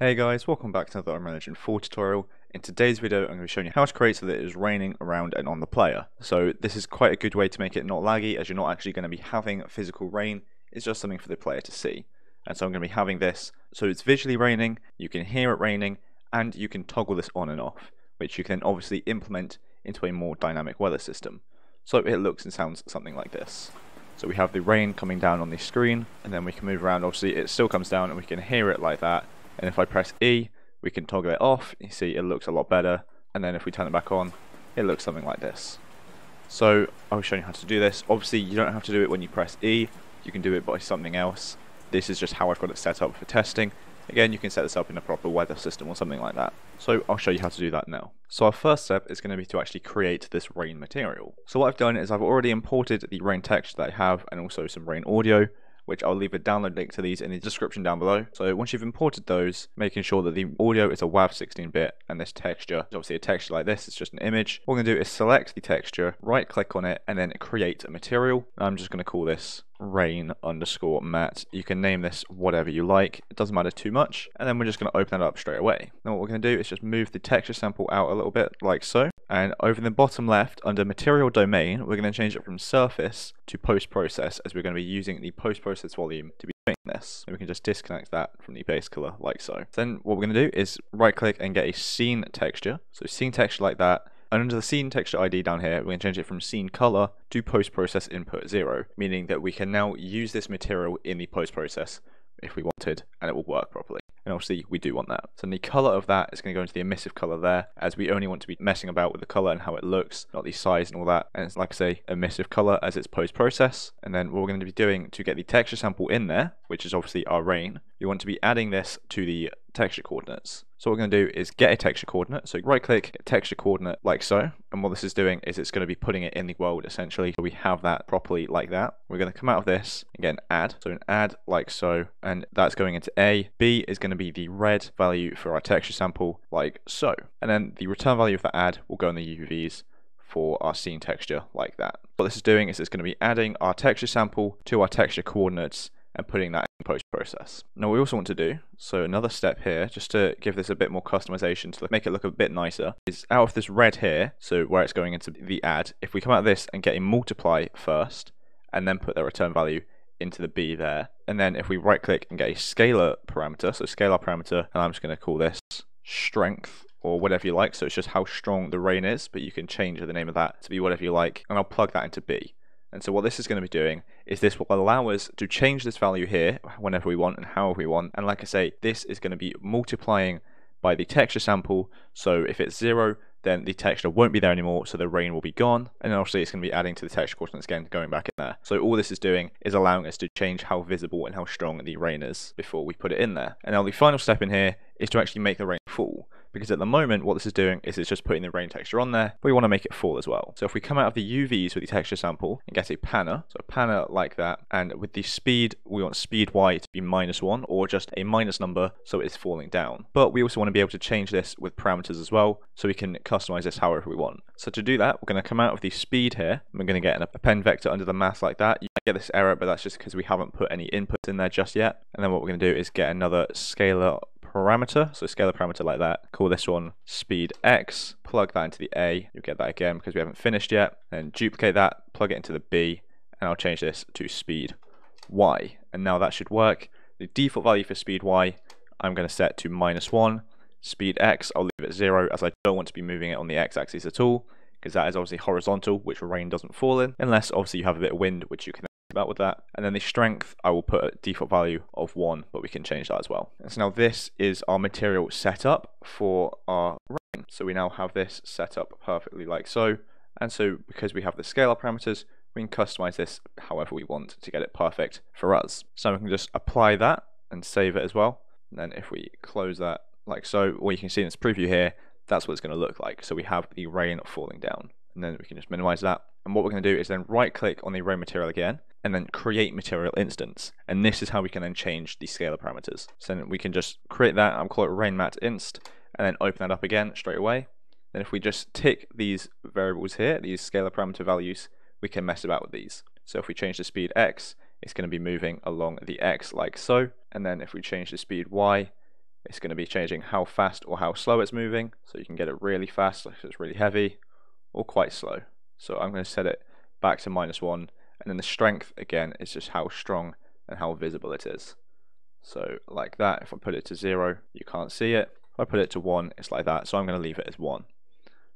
Hey guys, welcome back to another Unreal Engine 4 tutorial. In today's video I'm going to be showing you how to create so that it is raining around and on the player. So this is quite a good way to make it not laggy as you're not actually going to be having physical rain, it's just something for the player to see. And so I'm going to be having this so it's visually raining, you can hear it raining, and you can toggle this on and off, which you can obviously implement into a more dynamic weather system. So it looks and sounds something like this. So we have the rain coming down on the screen, and then we can move around, obviously it still comes down and we can hear it like that, and if I press E we can toggle it off. You see it looks a lot better. And then if we turn it back on it looks something like this. So I'll show you how to do this. Obviously you don't have to do it when you press E. You can do it by something else. This is just how I've got it set up for testing. Again you can set this up in a proper weather system or something like that. So I'll show you how to do that now. So our first step is going to be to actually create this rain material. So what I've done is I've already imported the rain texture that I have and also some rain audio which I'll leave a download link to these in the description down below. So once you've imported those, making sure that the audio is a WAV 16-bit and this texture is obviously a texture like this, it's just an image. What we're going to do is select the texture, right click on it, and then create a material. I'm just going to call this rain underscore mat. You can name this whatever you like. It doesn't matter too much. And then we're just going to open it up straight away. Now what we're going to do is just move the texture sample out a little bit like so. And over in the bottom left under material domain, we're going to change it from surface to post process as we're going to be using the post process volume to be doing this. And we can just disconnect that from the base color like so. Then what we're going to do is right click and get a scene texture. So scene texture like that and under the scene texture ID down here, we're going to change it from scene color to post process input 0, meaning that we can now use this material in the post process if we wanted, and it will work properly. And obviously we do want that. So the color of that is going to go into the emissive color there, as we only want to be messing about with the color and how it looks, not the size and all that. And it's like I say, emissive color as it's post process. And then what we're going to be doing to get the texture sample in there, which is obviously our rain, we want to be adding this to the texture coordinates. So what we're going to do is get a texture coordinate. So right click, texture coordinate like so. And what this is doing is it's going to be putting it in the world essentially. So we have that properly like that. We're going to come out of this, again add. So an add like so. And that's going into A. B is going to be the red value for our texture sample like so. And then the return value of that add will go in the UVs for our scene texture like that. What this is doing is it's going to be adding our texture sample to our texture coordinates and putting that in post process. Now we also want to do, so another step here, just to give this a bit more customization to make it look a bit nicer, is out of this red here, so where it's going into the add, if we come out of this and get a multiply first, and then put the return value into the B there, and then if we right click and get a scalar parameter, so scalar parameter, and I'm just going to call this strength, or whatever you like, so it's just how strong the rain is, but you can change the name of that to be whatever you like, and I'll plug that into B. And so what this is going to be doing is this will allow us to change this value here whenever we want and however we want. And like I say, this is going to be multiplying by the texture sample. So if it's zero, then the texture won't be there anymore, so the rain will be gone. And obviously it's going to be adding to the texture coordinates again, going back in there. So all this is doing is allowing us to change how visible and how strong the rain is before we put it in there. And now the final step in here is to actually make the rain fall because at the moment what this is doing is it's just putting the rain texture on there, but we want to make it fall as well. So if we come out of the UVs with the texture sample and get a panner, so a panner like that, and with the speed, we want speed Y to be minus one or just a minus number so it's falling down. But we also want to be able to change this with parameters as well, so we can customize this however we want. So to do that, we're going to come out of the speed here, and we're going to get an append vector under the math like that. You get this error, but that's just because we haven't put any inputs in there just yet. And then what we're going to do is get another scalar parameter, so scalar parameter like that. Call this one speed x, plug that into the A, you get that again because we haven't finished yet, and duplicate that, plug it into the B, and I'll change this to speed y. And now that should work. The default value for speed y, I'm going to set to minus 1. Speed x, I'll leave it 0 as I don't want to be moving it on the x-axis at all because that is obviously horizontal, which rain doesn't fall in, unless obviously you have a bit of wind, which you can about with that. And then the strength, I will put a default value of 1, but we can change that as well. And so now this is our material setup for our rain. So we now have this set up perfectly like so. And so because we have the scalar parameters, we can customize this however we want to get it perfect for us. So we can just apply that and save it as well. And then if we close that like so, what you can see in this preview here, that's what it's going to look like. So we have the rain falling down. And then we can just minimize that. And what we're going to do is then right click on the rain material again and then create material instance. And this is how we can then change the scalar parameters. So we can just create that, I'll call it rain mat inst, and then open that up again straight away. Then if we just tick these variables here, these scalar parameter values, we can mess about with these. So if we change the speed x, it's going to be moving along the x like so. And then if we change the speed y, it's going to be changing how fast or how slow it's moving. So you can get it really fast, like it's really heavy, or quite slow. So I'm going to set it back to minus one. And then the strength, again, is just how strong and how visible it is. So like that, if I put it to zero, you can't see it. If I put it to one, it's like that. So I'm going to leave it as one.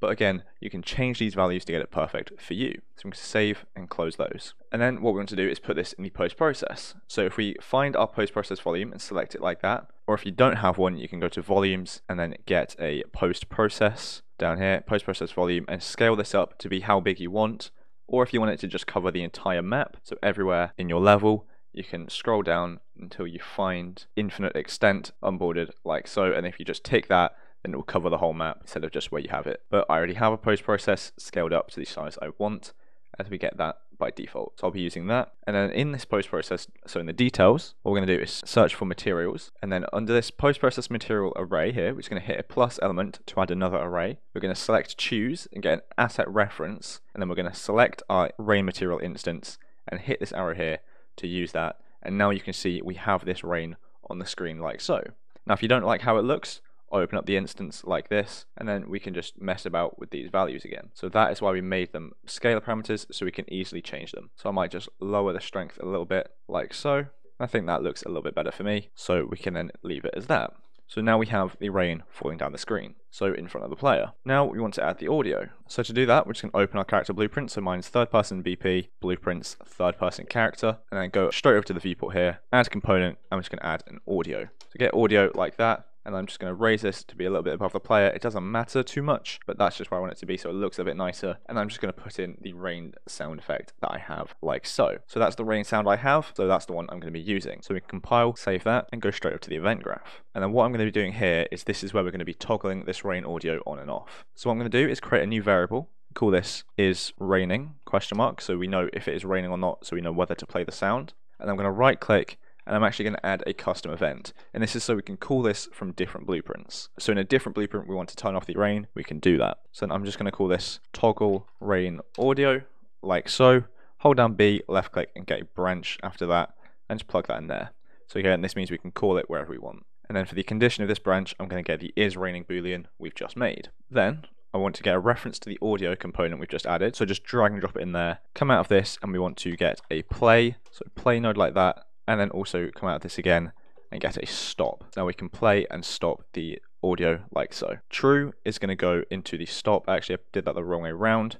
But again, you can change these values to get it perfect for you. So I'm going to save and close those. And then what we want to do is put this in the post process. So if we find our post process volume and select it like that, or if you don't have one, you can go to volumes and then get a post process down here, post process volume, and scale this up to be how big you want. Or if you want it to just cover the entire map, so everywhere in your level, you can scroll down until you find infinite extent unbounded like so. And if you just tick that, then it will cover the whole map instead of just where you have it. But I already have a post process scaled up to the size I want as we get that by default. So I'll be using that. And then in this post process, so in the details, what we're going to do is search for materials. And then under this post process material array here, we're just going to hit a plus element to add another array. We're going to select choose and get an asset reference. And then we're going to select our rain material instance and hit this arrow here to use that. And now you can see we have this rain on the screen like so. Now, if you don't like how it looks, open up the instance like this, and then we can just mess about with these values again. So that is why we made them scalar parameters, so we can easily change them. So I might just lower the strength a little bit, like so. I think that looks a little bit better for me, so we can then leave it as that. So now we have the rain falling down the screen, so in front of the player. Now we want to add the audio. So to do that, we're just going to open our character blueprint. So mine's third person BP, blueprints, third person character, and then go straight over to the viewport here, add component, I'm just going to add an audio. So get audio like that, and I'm just going to raise this to be a little bit above the player. It doesn't matter too much, but that's just where I want it to be so it looks a bit nicer. And I'm just going to put in the rain sound effect that I have like so. So that's the rain sound I have, so that's the one I'm going to be using. So we can compile, save that, and go straight up to the event graph. And then what I'm going to be doing here is this is where we're going to be toggling this rain audio on and off. So what I'm going to do is create a new variable call this is raining question mark so we know if it is raining or not so we know whether to play the sound and I'm going to right click and I'm actually going to add a custom event. And this is so we can call this from different blueprints. So in a different blueprint, we want to turn off the rain, we can do that. So I'm just going to call this toggle rain audio, like so. Hold down B, left click, and get a branch after that, and just plug that in there. So again, this means we can call it wherever we want. And then for the condition of this branch, I'm going to get the is raining boolean we've just made. Then I want to get a reference to the audio component we've just added. So just drag and drop it in there, come out of this, and we want to get a play. So play node like that, and then also come out of this again and get a stop. Now we can play and stop the audio like so. True is going to go into the stop. Actually, I did that the wrong way around.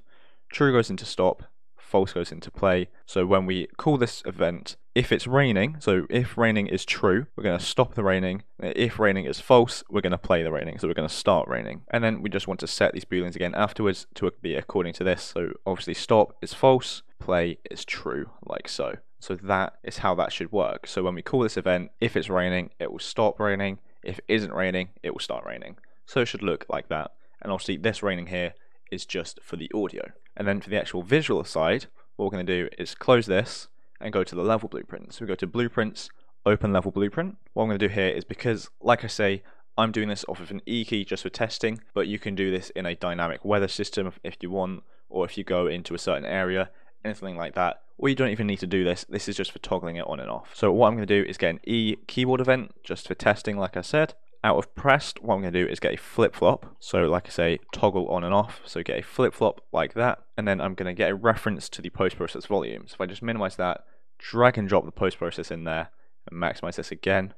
True goes into stop, false goes into play. So when we call this event, if it's raining, so if raining is true, we're going to stop the raining. If raining is false, we're going to play the raining. So we're going to start raining. And then we just want to set these booleans again afterwards to be according to this. So obviously stop is false, play is true, like so. So that is how that should work. So when we call this event, if it's raining, it will stop raining. If it isn't raining, it will start raining. So it should look like that. And obviously this raining here is just for the audio. And then for the actual visual side, what we're going to do is close this and go to the level blueprint. So we go to blueprints, open level blueprint. What I'm going to do here is because, like I say, I'm doing this off of an E key just for testing, but you can do this in a dynamic weather system if you want, or if you go into a certain area, anything like that or you don't even need to do this. This is just for toggling it on and off. So what I'm going to do is get an E keyboard event just for testing, like I said. Out of pressed, what I'm going to do is get a flip-flop. So like I say, toggle on and off. So get a flip-flop like that. And then I'm going to get a reference to the post-process volume. So if I just minimize that, drag and drop the post-process in there, and maximize this again,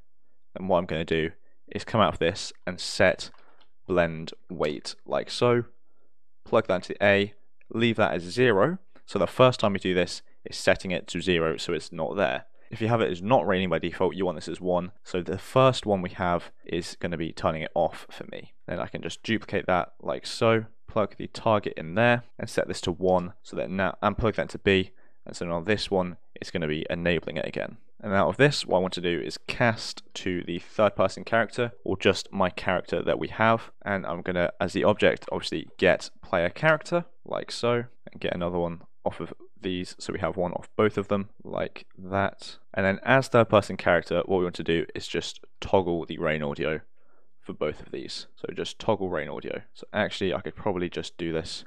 And what I'm going to do is come out of this and set blend weight like so. Plug that into the A, leave that as zero. So the first time we do this, is setting it to zero so it's not there. If you have it as not raining by default, you want this as one. So the first one we have is going to be turning it off for me. Then I can just duplicate that like so, plug the target in there and set this to one so that now, and plug that to B. And so now this one is going to be enabling it again. And out of this, what I want to do is cast to the third person character or just my character that we have. And I'm going to, as the object, obviously get player character like so and get another one off of these so we have one off both of them like that. And then as third person character what we want to do is just toggle the rain audio for both of these. So just toggle rain audio. So actually I could probably just do this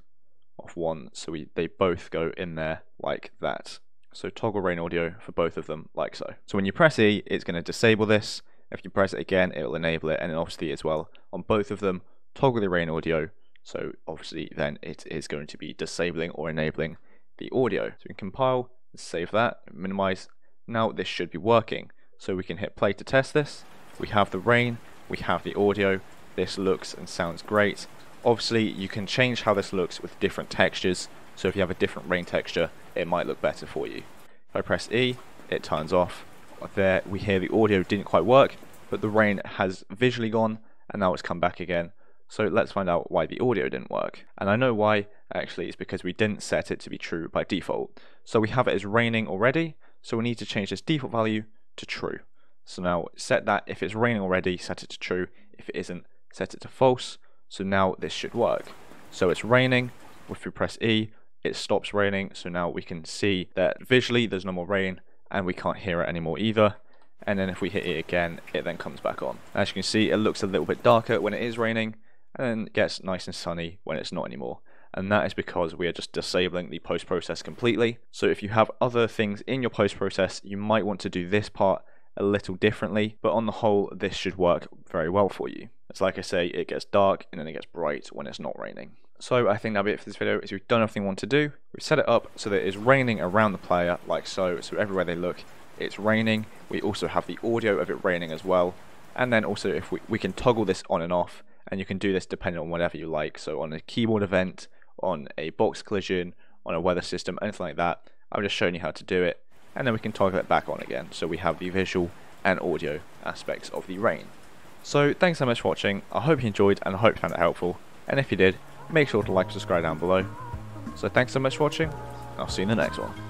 off one so we they both go in there like that. So toggle rain audio for both of them like so. So when you press E it's going to disable this. If you press it again, it will enable it, and then obviously as well on both of them, toggle the rain audio. So obviously then it is going to be disabling or enabling the audio. So we can compile, save that, minimize. Now this should be working. So we can hit play to test this. We have the rain, we have the audio. This looks and sounds great. Obviously you can change how this looks with different textures. So if you have a different rain texture, it might look better for you. If I press E, it turns off. There we hear the audio didn't quite work, but the rain has visually gone and now it's come back again. So let's find out why the audio didn't work. And I know why, actually, it's because we didn't set it to be true by default. So we have it as raining already, so we need to change this default value to true. So now set that, if it's raining already, set it to true. If it isn't, set it to false. So now this should work. So it's raining, if we press E, it stops raining. So now we can see that visually there's no more rain and we can't hear it anymore either and then if we hit it again it then comes back on. As you can see it looks a little bit darker when it is raining and then gets nice and sunny when it's not anymore. And that is because we are just disabling the post process completely. So if you have other things in your post process, you might want to do this part a little differently, but on the whole, this should work very well for you. It's like I say, it gets dark and then it gets bright when it's not raining. So I think that'll be it for this video, is we've done everything we want to do. We've set it up so that it is raining around the player, like so, so everywhere they look, it's raining. We also have the audio of it raining as well. And then also if we, we can toggle this on and off, and you can do this depending on whatever you like. So on a keyboard event, on a box collision, on a weather system, anything like that. I'm just showing you how to do it. And then we can toggle it back on again. So we have the visual and audio aspects of the rain. So thanks so much for watching. I hope you enjoyed and I hope you found it helpful. And if you did, make sure to like and subscribe down below. So thanks so much for watching. I'll see you in the next one.